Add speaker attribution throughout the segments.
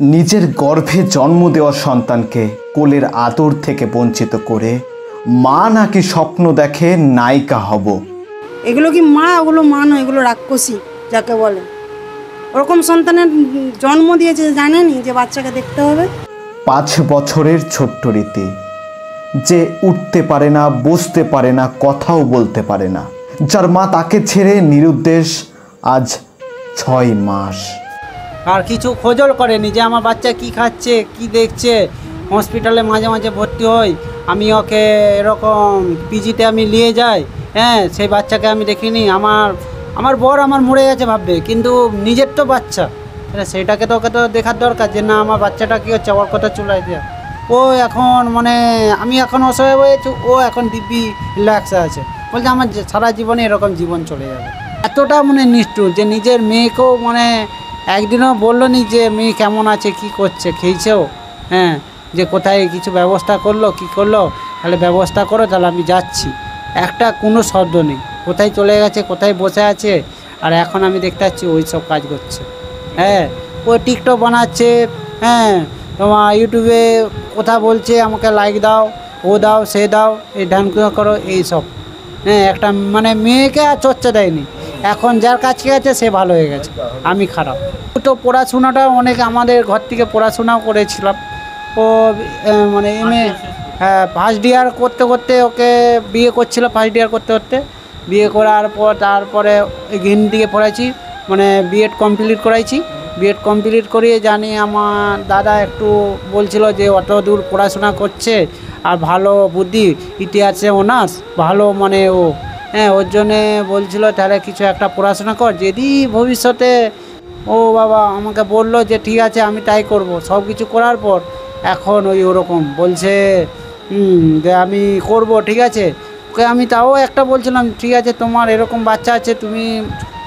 Speaker 1: নিজের গর্ভে জন্ম দেওয়া সন্তানকে কোলের আদর থেকে বঞ্চিত করে মা নাকি স্বপ্ন দেখে নায়িকা হব।
Speaker 2: এগুলো কি মা? ওগুলো মা নয় এগুলো রাক্ষসী যাকে বলে। ওরকম সন্তানের জন্ম দিয়েছে জানেনি যে বাচ্চাকে দেখতে হবে?
Speaker 1: পাঁচ বছরের ছোট্ট রীতি। যে উঠতে পারে না বসতে পারে না কথাও বলতে পারে না। যার মা তাকে ছেড়ে নিরুদ্দেশ আজ ছয় মাস।
Speaker 3: আর কিছু খোঁজও করেনি যে আমার বাচ্চা কি খাচ্ছে, কি দেখছে। হসপিটালে মাঝে মাঝে ভর্তি হই। আমি ওকে এরকম পিজিতে আমি নিয়ে যাই। হ্যাঁ সেই বাচ্চাকে আমি দেখিনি। আমার আমার বর আমার মরে গেছে ভাববে, কিন্তু নিজের তো বাচ্চা। সেটাকে তো ওকে তো দেখার দরকার যে, না, আমার বাচ্চাটা কী হচ্ছে? ওর কথা চলে দেওয়া ও এখন মানে আমি এখন অসহায় হয়েছি ও এখন দিব্যি রিল্যাক্সে আছে। বলছে, আমার সারা জীবনে এরকম জীবন চলে যাবে। এতটা মানে নিষ্ঠুর যে, নিজের মেয়েকেও মানে একদিনও বলল নি যে, মেয়ে কেমন আছে? কি করছে? খেয়েছেও হ্যাঁ যে কোথায় কিছু ব্যবস্থা করল? কি করল? তাহলে ব্যবস্থা করো, তাহলে আমি যাচ্ছি। একটা কোনো শব্দ নেই। কোথায় চলে গেছে? কোথায় বসে আছে? আর এখন আমি দেখতে পাচ্ছি ওই সব কাজ করছে। হ্যাঁ ও টিকটক বানাচ্ছে। হ্যাঁ তোমার ইউটিউবে কথা বলছে, আমাকে লাইক দাও, ও দাও, সে দাও, এই ধ্যান করো, এই সব। হ্যাঁ একটা মানে মেয়েকে আর চর্চা দেয়নি। এখন যার কাছে গেছে সে ভালো হয়ে গেছে। আমি খারাপ। তো পড়াশোনাটা অনেক আমাদের ঘর থেকে পড়াশোনাও করেছিলাম। ও মানে এম এ হ্যাঁ ফার্স্ট ইয়ার করতে করতে ওকে বিয়ে করছিল ফার্স্ট ইয়ার করতে করতে। বিয়ে করার পর, তারপরে হিন্দিকে পড়াইছি মানে বিএড কমপ্লিট করাইছি। বিএড কমপ্লিট করিয়ে জানি আমার দাদা একটু বলছিল যে, অত দূর পড়াশোনা করছে, আর ভালো বুদ্ধি, ইতিহাসে অনার্স ভালো মানে ও হ্যাঁ ওর জন্যে বলছিল, তাহলে কিছু একটা পড়াশোনা কর, যদি ভবিষ্যতে ও বাবা আমাকে বলল যে, ঠিক আছে, আমি তাই করব। সব কিছু করার পর এখন ওই ওরকম বলছে যে আমি করব, ঠিক আছে। ওকে আমি তাও একটা বলছিলাম, ঠিক আছে, তোমার এরকম বাচ্চা আছে, তুমি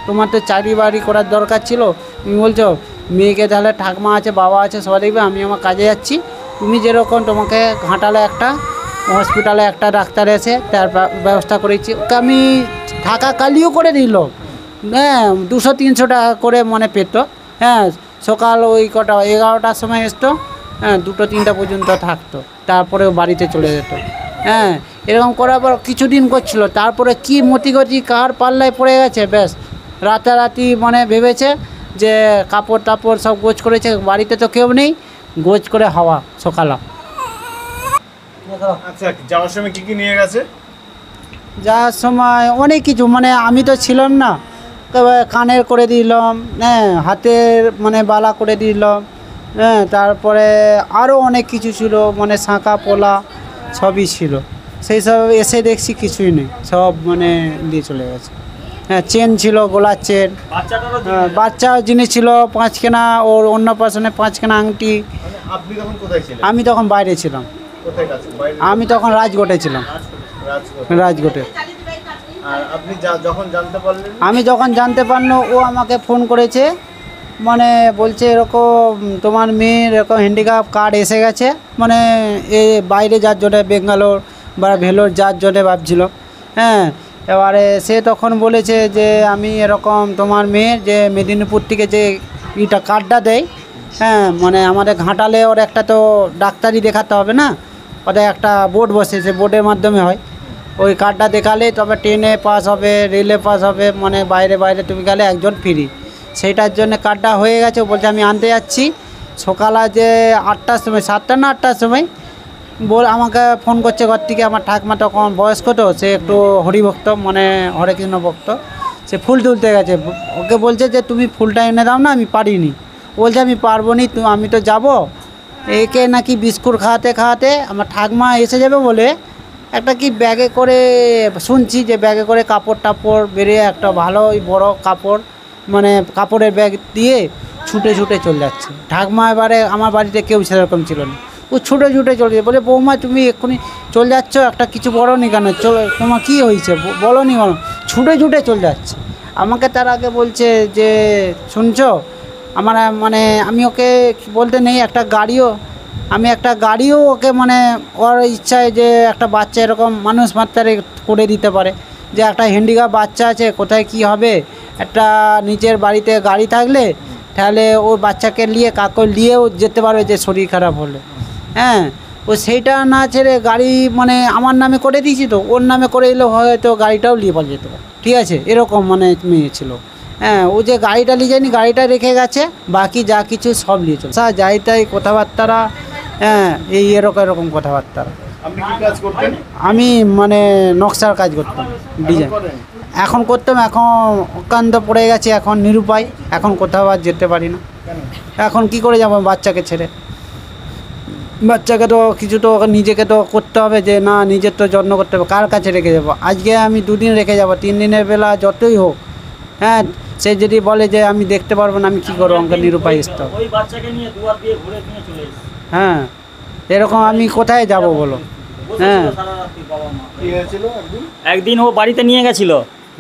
Speaker 3: তোমার তো চাকরি বাড়ি করার দরকার ছিল। তুমি বলছো, মেয়েকে তাহলে ঠাকমা আছে, বাবা আছে, সবাই দেখবে, আমি আমার কাজে যাচ্ছি। তুমি যেরকম তোমাকে ঘাঁটালে একটা হসপিটালে একটা ডাক্তার এসে তার ব্যবস্থা করেছি। আমি থাকা কালিও করে দিল হ্যাঁ দুশো, তিনশো টাকা করে মনে পেত। হ্যাঁ সকাল ওই কটা, এগারোটার সময় আসতো হ্যাঁ দুটো, তিনটা পর্যন্ত থাকতো। তারপরে বাড়িতে চলে যেত। হ্যাঁ এরকম করার পর কিছুদিন করছিল। তারপরে কি মতিগতি, কার পাল্লায় পড়ে গেছে? ব্যাস, রাতারাতি মানে ভেবেছে যে কাপড় টাপড় সব গোছ করেছে। বাড়িতে তো কেউ নেই। গোছ করে হাওয়া সকালা।
Speaker 4: আচ্ছা যাওয়ার সময় কি কি নিয়ে গেছে?
Speaker 3: যাওয়ার সময় অনেক কিছু মানে আমি তো ছিলাম না। তবে কানের করে দিলাম হ্যাঁ হাতের মানে বালা করে দিলাম হ্যাঁ তারপরে আরও অনেক কিছু ছিল মানে শাঁখা পোলা সবই ছিল। সেই সব এসে দেখছি কিছুই নেই সব মানে দিয়ে চলে গেছে। হ্যাঁ চেন ছিল গোলার চেন। হ্যাঁ, বাচ্চা জিনিস ছিল পাঁচখানা ওর অন্য পাশনে পাঁচখানা আংটি। আমি তখন বাইরে ছিলাম। আমি তখন রাজগোটে ছিলাম।
Speaker 4: রাজকোট।
Speaker 3: আমি যখন জানতে পারল ও আমাকে ফোন করেছে মানে বলছে এরকম তোমার মেয়ের এরকম হ্যান্ডিক্যাপ কার্ড এসে গেছে মানে এ বাইরে যার জন্য বেঙ্গালোর বা ভেলোর যার জন্য ভাবছিল। হ্যাঁ এবারে সে তখন বলেছে যে আমি এরকম তোমার মেয়ের যে মেদিনীপুর থেকে যে ইটা কার্ডটা দেয় হ্যাঁ মানে আমাদের ঘাটালে ওর একটা তো ডাক্তারি দেখাতে হবে না ওদের একটা বোর্ড বসে সে বোর্ডের মাধ্যমে হয়। ওই কার্ডটা দেখালে তবে ট্রেনে পাস হবে রেলে পাস হবে মানে বাইরে বাইরে তুমি গেলে একজন ফ্রি সেইটার জন্য কার্ডটা হয়ে গেছে বলছে আমি আনতে যাচ্ছি। সকালে যে আটটার সময়, সাতটা না আটটার সময়, বল আমাকে ফোন করছে ঘর থেকে, আমার ঠাকমা তখন বয়স্ক তো, সে একটু হরিভক্ত মানে হরে কৃষ্ণ ভক্ত। সে ফুল তুলতে গেছে। ওকে বলছে যে, তুমি ফুলটা এনে দাও না, আমি পারিনি। বলছে, আমি পারব নি আমি তো যাব। একে নাকি বিস্কুট খাওয়াতে খাওয়াতে আমার ঠাকমা এসে যাবে বলে একটা কি ব্যাগে করে শুনছি যে ব্যাগে করে কাপড় টাপড় বেরিয়ে একটা ভালোই বড় কাপড় মানে কাপড়ের ব্যাগ দিয়ে ছুটে ছুটে চলে যাচ্ছে। ঠাকমা এবারে আমার বাড়িতে কেউ সেরকম ছিল না। ও ছুটে ছুটে চলে যায়। বলে, বৌমা, তুমি এক্ষুনি চলে যাচ্ছ? একটা কিছু বড় নি কেন? চল, তোমার কী হয়েছে? বলো নি বলো ছুটে ছুটে চলে যাচ্ছে। আমাকে তার আগে বলছে যে, শুনছো? আমার মানে আমি ওকে বলতে নেই, একটা গাড়িও, আমি একটা গাড়িও ওকে মানে ওর ইচ্ছায় যে একটা বাচ্চা এরকম মানুষ মাত্রারে করে দিতে পারে, যে একটা হ্যান্ডিক্যাপ বাচ্চা আছে, কোথায় কি হবে, একটা নিজের বাড়িতে গাড়ি থাকলে তাহলে ও বাচ্চাকে নিয়ে, কাকে নিয়েও যেতে পারবে যে শরীর খারাপ হলে। হ্যাঁ ও সেইটা না ছেড়ে গাড়ি মানে আমার নামে করে দিয়েছি তো, ওর নামে করে দিলে হয়তো গাড়িটাও নিয়ে যেতে পারে। ঠিক আছে, এরকম মানে মেয়ে ছিল। হ্যাঁ ও যে গাড়িটা নিয়ে যায়নি গাড়িটা রেখে গেছে বাকি যা কিছু সব নিয়ে চলে স্যার যাই তাই কথাবার্তারা হ্যাঁ এই এরকম এরকম কথাবার্তা
Speaker 4: আপনি কি কাজ করতেন?
Speaker 3: আমি মানে নকশার কাজ করতাম ডিজাইন। এখন করতাম এখন অকান্ত পড়ে গেছে এখন নিরুপায় এখন কোথাও আর যেতে পারি না। এখন কি করে যাব বাচ্চাকে ছেড়ে? বাচ্চাকে তো কিছু তো নিজেকে তো করতে হবে যে না নিজের তো যত্ন করতে হবে। কার কাছে রেখে যাব? আজকে আমি দুদিন রেখে যাব তিন দিনের বেলা যতই হোক হ্যাঁ সে যদি বলে যে আমি দেখতে পারব না আমি কী করব? আমাকে নিরুপায় আসতে হবে
Speaker 5: ওই বাচ্চাকে নিয়ে দুয়ার দিয়ে ঘুরে নিয়ে চলে এসেছে।
Speaker 3: হ্যাঁ এরকম আমি কোথায় যাব বলো? হ্যাঁ।
Speaker 5: সারা রাত্রি বাবা মা?
Speaker 4: কি হয়েছিল একদিন?
Speaker 5: ও বাড়িতে নিয়ে গেছিল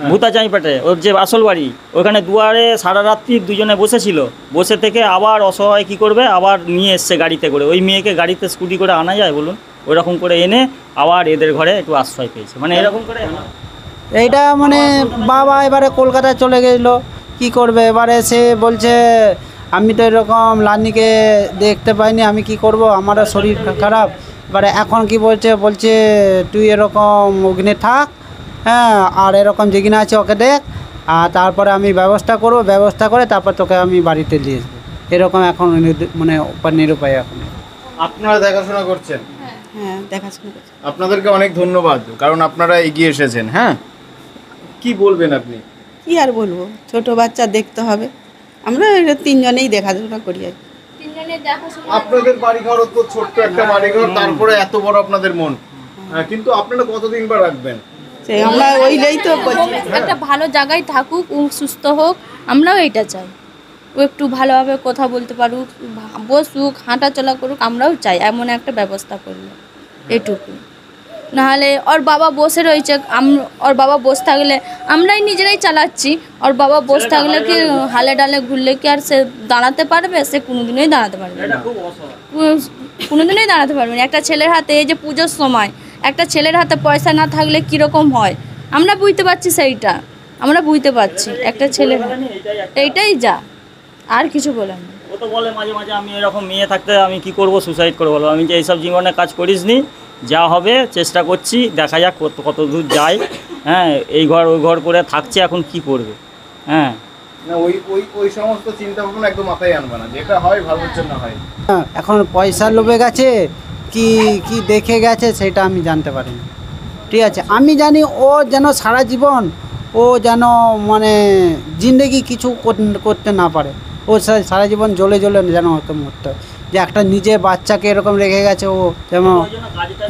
Speaker 5: ভূতা চাইপাটে ওর যে আসল বাড়ি ওখানে দুয়ারে সারা রাত্রি দুজনে বসেছিল। বসে থেকে আবার অসহায় কি করবে? আবার নিয়ে এসছে গাড়িতে করে। ওই মেয়েকে গাড়িতে স্কুটি করে আনা যায় বলুন? ওরকম করে এনে আবার এদের ঘরে একটু আশ্রয় পেয়েছে। মানে এরকম করে।
Speaker 3: এইটা মানে বাবা এবারে কলকাতায় চলে গেছিল কি করবে? এবারে সে বলছে আমি তো এরকম লানিকে দেখতে পাইনি আমি কি করব? আমারও শরীর খারাপ। এবারে এখন কি বলছে? বলছে তুই এরকম অগ্নে থাক হ্যাঁ আর এরকম যেখানে আছে ওকে দেখ আর তারপরে আমি ব্যবস্থা করব। ব্যবস্থা করে তারপর তোকে আমি বাড়িতে নিয়ে আসব। এরকম এখন মানে উপায় নিরুপায় এখন।
Speaker 4: আপনারা দেখাশোনা করছেন?
Speaker 2: হ্যাঁ দেখাশোনা
Speaker 4: আপনাদেরকে অনেক ধন্যবাদ কারণ আপনারা এগিয়ে এসেছেন হ্যাঁ? কি বলবেন আপনি?
Speaker 6: কি আর বলব? ছোট বাচ্চা দেখতে হবে। আমরা তিনজনেই দেখাশোনা করি আর কি।
Speaker 4: আপনাদের বাড়িঘর তো ছোট্ট একটা বাড়িঘর তারপরে এত বড় আপনাদের মন। হ্যাঁ, কিন্তু আপনারা কতদিন বা রাখবেন?
Speaker 6: আমরা ওইটাই তো
Speaker 7: একটা ভালো জায়গায় থাকুক ও সুস্থ হোক আমরাও এটা চাই। ও একটু ভালোভাবে কথা বলতে পারুক বসুক হাঁটা চলা করুক আমরাও চাই এমন একটা ব্যবস্থা করল। এটুকু নাহলে ওর বাবা বসে রয়েছে ওর বাবা বসে থাকলে আমরাই নিজেরাই চালাচ্ছি। ওর বাবা বসে থাকলে কি হালে ডালে ঘুরলে কি আর সে দাঁড়াতে পারবে? সে কোনোদিনই দাঁড়াতে পারবে না। কোনোদিনই দাঁড়াতে পারবে না। একটা ছেলের হাতে এই যে পুজোর সময় একটা ছেলের হাতে পয়সা না থাকলে কীরকম হয়? আমরা বুঝতে পারছি সেইটা। আমরা বুঝতে পারছি একটা ছেলের হাতে এইটাই যা। আর কিছু বলার নেই।
Speaker 5: ও তো বলে মাঝে মাঝে আমি এরকম মেয়ে থাকতে আমি কি করব? সুসাইড করে বলব আমি যে এইসব জীবনে কাজ করিসনি যা হবে চেষ্টা করছি দেখা যাক কত কত দূর যায় হ্যাঁ এই ঘর ওই ঘর করে থাকছে এখন কি করবে? হ্যাঁ।
Speaker 4: না ওই ওই ওই সমস্ত চিন্তা ভাবনা একদম মাথায় আনবে না যেটা হয় ভালোর জন্য হয়।
Speaker 3: হ্যাঁ, এখন পয়সা লোভে গেছে কি কি দেখে গেছে সেটা আমি জানতে পারি না ঠিক আছে আমি জানি ও যেন সারা জীবন ও যেন মানে জিন্দগি কিছু করতে না পারে। ও সারা জীবন জ্বলে জ্বলে যেন ওকে মরতে হয়। যে একটা নিজে বাচ্চাকে এরকম রেখে গেছে ও যেমন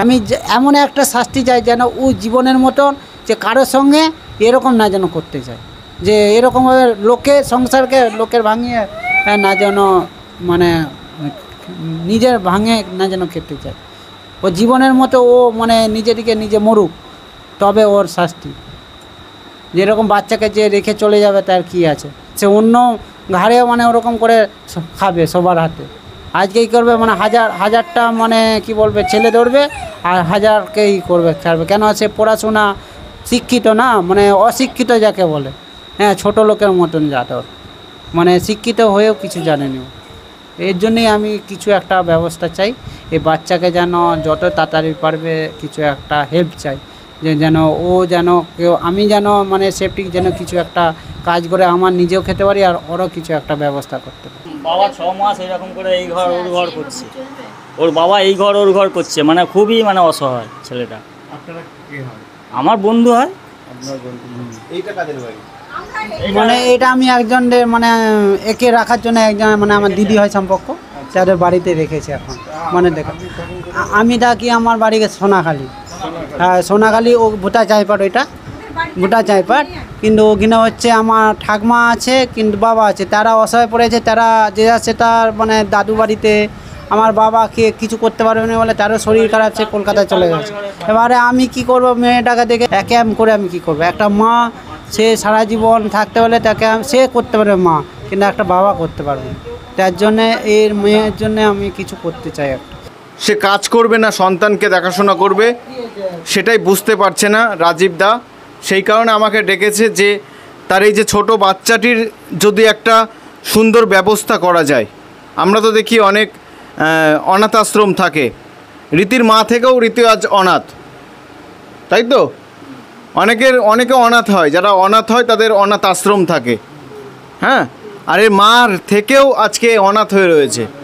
Speaker 3: আমি এমন একটা শাস্তি চাই যেন ও জীবনের মতন যে কারোর সঙ্গে এরকম না যেন করতে চায়। যে এরকমভাবে লোকের সংসারকে লোকের ভাঙিয়ে না যেন মানে নিজের ভাঙে না যেন খেতে চায়। ও জীবনের মতো ও মানে নিজেদিকে নিজে মরুক, তবে ওর শাস্তি। যেরকম বাচ্চাকে যে রেখে চলে যাবে তার কি আছে? সে অন্য ঘাড়ে মানে ওরকম করে খাবে সবার হাতে। আজকে কী করবে মানে হাজার, হাজারটা মানে কি বলবে, ছেলে ধরবে আর হাজারকেই করবে, ছাড়বে। কেন সে পড়াশোনা শিক্ষিত না মানে অশিক্ষিত যাকে বলে। হ্যাঁ ছোট লোকের মতন যা তোর মানে শিক্ষিত হয়েও কিছু জানেনি। এর জন্যই আমি কিছু একটা ব্যবস্থা চাই, এই বাচ্চাকে যেন যত তাড়াতাড়ি পারবে, কিছু একটা হেল্প চাই। যে যেন ও যেন কেউ আমি যেন মানে সেফটি যেন কিছু একটা কাজ করে আমার নিজেও খেতে পারি আর ওরও কিছু একটা ব্যবস্থা করতে পারি।
Speaker 5: বাবা ছ মাস এরকম করে এই ঘর ওর ঘর করছে। ওর বাবা এই ঘর ওর ঘর করছে মানে খুবই মানে অসহায় ছেলেটা।
Speaker 4: আপনারা কি হয়?
Speaker 5: আমার বন্ধু হয়।
Speaker 4: আপনার বন্ধু এইটা কাদের বাড়ি?
Speaker 3: মানে এটা আমি একজনের মানে একে রাখার জন্য একজন মানে আমার দিদি হয় সম্পর্ক তাদের বাড়িতে রেখেছে এখন। মানে দেখো আমি থাকি আমার বাড়িকে সোনাখালি। হ্যাঁ সোনাখালি ও ভুটা চাইপাট ওইটা ভুটা চাইপাট। কিন্তু ওখানে হচ্ছে আমার ঠাকমা আছে, কিন্তু বাবা আছে। তারা অসহায় পড়েছে, তারা যে তার মানে দাদু বাড়িতে আমার বাবাকে কিছু করতে পারবে না বলে তারও শরীর খারাপ, সে কলকাতায় চলে গেছে। এবারে আমি কি করব, মেয়েটাকে দেখে একে আমি করে আমি কি করব? একটা মা, সে সারা জীবন থাকতে হলে তাকে সে করতে পারবে মা, কিন্তু একটা বাবা করতে পারবে। তার জন্যে এর মেয়ের জন্য আমি কিছু করতে চাই একটা।
Speaker 4: সে কাজ করবে না, সন্তানকে দেখাশোনা করবে সেটাই বুঝতে পারছে না রাজীব দা। সেই কারণে আমাকে ডেকেছে যে, তার এই যে ছোট বাচ্চাটির যদি একটা সুন্দর ব্যবস্থা করা যায়। আমরা তো দেখি অনেক অনাথ আশ্রম থাকে। রীতির মা থেকেও রীতি আজ অনাথ। তাই তো? অনেকের, অনেকে অনাথ হয়। যারা অনাথ হয়, তাদের অনাথ আশ্রম থাকে। হ্যাঁ? আর এর মার থেকেও আজকে অনাথ হয়ে রয়েছে।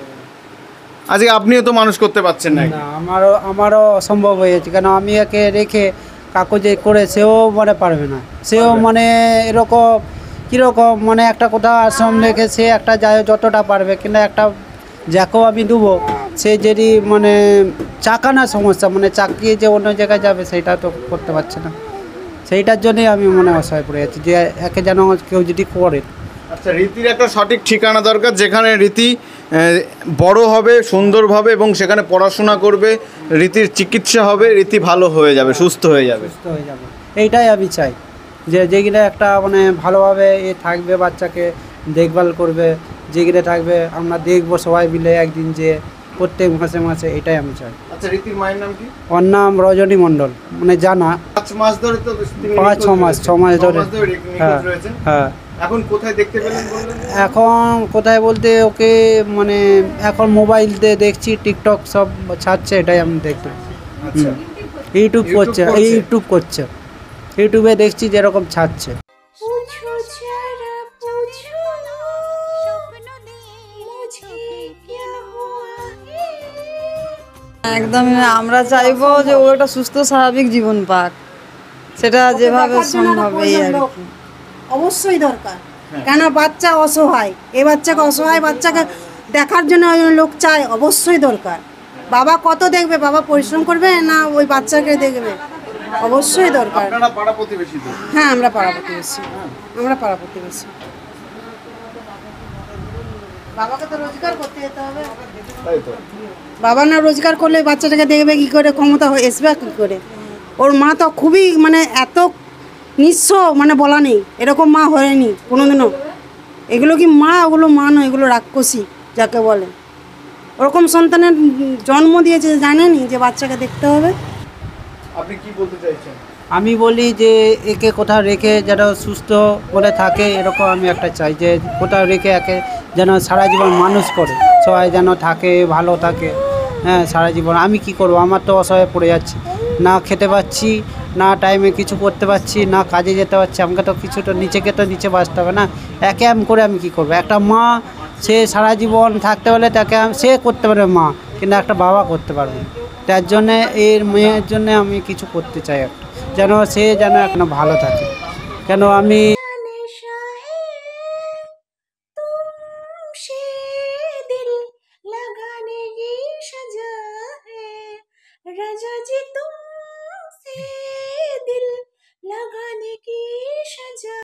Speaker 4: আজকে আপনিও তো মানুষ করতে পারছেন না।
Speaker 3: না আমারও আমারও অসম্ভব হয়েছে কেন আমি একে রেখে কাকু যে করে সেও মানে পারবে না। সেও মানে এরকম কীরকম মানে একটা কোথাও আশ্রম রেখে সে একটা যায় যতটা পারবে কিন্তু একটা যাকেও আমি দেবো সে যদি মানে চাকানা সমস্যা মানে চাকিয়ে যে অন্য জায়গায় যাবে সেটা তো করতে পারছে না। সেইটার জন্যই আমি মনে অসহায় পড়ে যাচ্ছি যে একে যেন কেউ যদি করে।
Speaker 4: আচ্ছা রীতির একটা সঠিক ঠিকানা দরকার, যেখানে রীতি বড় হবে সুন্দরভাবে এবং সেখানে পড়াশোনা করবে, রীতির চিকিৎসা হবে, রীতি ভালো হয়ে যাবে, সুস্থ হয়ে যাবে।
Speaker 3: সুস্থ হয়ে যাবে। এইটাই আমি চাই, যে যেগুলো একটা মানে ভালোভাবে এ থাকবে বাচ্চাকে, দেখভাল করবে যেগুলো থাকবে, আমরা দেখব সবাই মিলে একদিন যে প্রত্যেক মাসে মাসে এটাই আমি চাই।
Speaker 4: আচ্ছা রীতির মায়ের নাম কি?
Speaker 3: ওর নাম রজনী মণ্ডল মানে জানা।
Speaker 4: পাঁচ মাস ধরে তো
Speaker 3: পাঁচ ছ মাস ছ মাস ধরে। হ্যাঁ হ্যাঁ।
Speaker 4: এখন কোথায় দেখতে পেলেন
Speaker 3: এখন কোথায় বলতে ওকে মানে এখন মোবাইল দিয়ে দেখছি টিকটক সব ছাড়ছে এটাই আমি দেখতে
Speaker 4: আচ্ছা।
Speaker 3: ইউটিউব করছে? ইউটিউব করছে। ইউটিউবে দেখছি যেরকম ছাড়ছে।
Speaker 8: একদম আমরা চাইব যে ও একটা সুস্থ স্বাভাবিক জীবন পাক। সেটা যেভাবে সম্ভব এই আর কি।
Speaker 2: অবশ্যই দরকার। কেন বাচ্চা অসহায়? এই বাচ্চাকে অসহায় বাচ্চাকে দেখার জন্য লোক চাই অবশ্যই দরকার। বাবা কত দেখবে? বাবা পরিশ্রম করবে না ওই বাচ্চাকে দেখবে? অবশ্যই দরকার। হ্যাঁ আমরা পাড়া প্রতিবেশী। আমরা পাড়া প্রতিবেশী। বাবাকে তো রোজগার করতে যেতে হবে।
Speaker 4: তাই তো।
Speaker 2: বাবা না রোজগার করলে বাচ্চাটাকে দেখবে কি করে ক্ষমতা হয়ে আসবে কী করে। ওর মা তো খুবই মানে এত নিঃস্ব মানে বলা নেই এরকম মা হয়নি কোনোদিনও। এগুলো কি মা? ওগুলো মা নয় এগুলো রাক্ষসী যাকে বলে। ওরকম সন্তানের জন্ম দিয়েছে জানেনি যে বাচ্চাকে দেখতে হবে?
Speaker 4: আপনি কি বলতে চাইছেন?
Speaker 3: আমি বলি যে একে কোথাও রেখে যেন সুস্থ বলে থাকে এরকম আমি একটা চাই যে কোথাও রেখে একে যেন সারা জীবন মানুষ করে, সবাই যেন থাকে, ভালো থাকে। হ্যাঁ সারা জীবন। আমি কি করব? আমার তো অসহায় পড়ে যাচ্ছি। না খেতে পাচ্ছি, না টাইমে কিছু করতে পারছি না কাজে যেতে পারছি আমাকে তো কিছুটা নিচেকে তো নিচে বাঁচতে হবে না। একে আমি করে আমি কি করব? একটা মা, সে সারা জীবন থাকতে হলে তাকে সে করতে পারবে মা, কিন্তু একটা বাবা করতে পারবে তার জন্যে, এর মেয়ের জন্য আমি কিছু করতে চাই একটা। যেন সে যেন এখন ভালো থাকে। কেন আমি